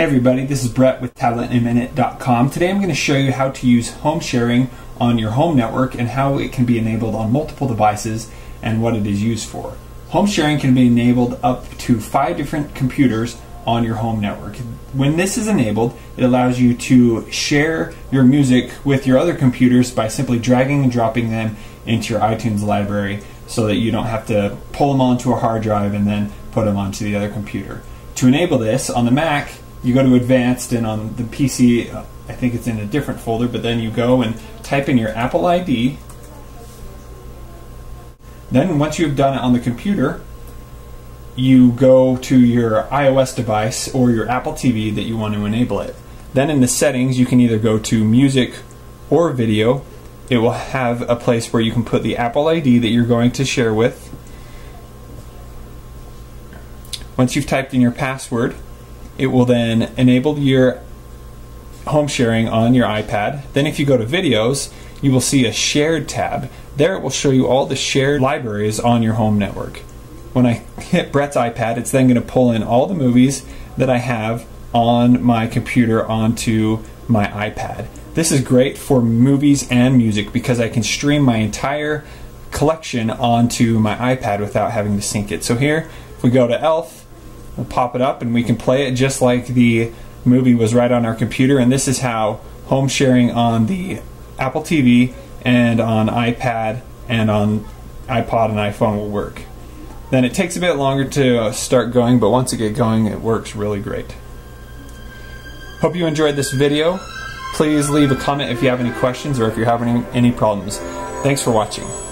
Hey everybody, this is Brett with tabletinaminute.com. Today I'm going to show you how to use home sharing on your home network and how it can be enabled on multiple devices and what it is used for. Home sharing can be enabled up to five different computers on your home network. When this is enabled, it allows you to share your music with your other computers by simply dragging and dropping them into your iTunes library so that you don't have to pull them onto a hard drive and then put them onto the other computer. To enable this on the Mac, you go to advanced and on the PC, I think it's in a different folder, but then you go and type in your Apple ID. Then once you've done it on the computer, you go to your iOS device or your Apple TV that you want to enable it. Then in the settings, you can either go to music or video. It will have a place where you can put the Apple ID that you're going to share with. Once you've typed in your password, it will then enable your home sharing on your iPad. Then if you go to videos, you will see a shared tab. There it will show you all the shared libraries on your home network. When I hit Brett's iPad, it's then going to pull in all the movies that I have on my computer onto my iPad. This is great for movies and music because I can stream my entire collection onto my iPad without having to sync it. So here, if we go to Elf, we'll pop it up and we can play it just like the movie was right on our computer. And this is how home sharing on the Apple TV and on iPad and on iPod and iPhone will work. Then it takes a bit longer to start going, but once it get going, it works really great. Hope you enjoyed this video. Please leave a comment if you have any questions or if you're having any problems. Thanks for watching.